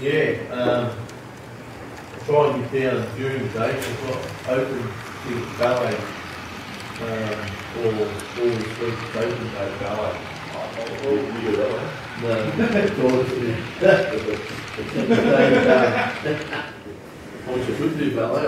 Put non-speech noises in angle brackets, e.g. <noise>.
Yeah, um, try and get down during the day, so we've got open to ballet, um, for all the streets, open day ballet. Oh, no, it's all, you could <laughs> <laughs> do ballet,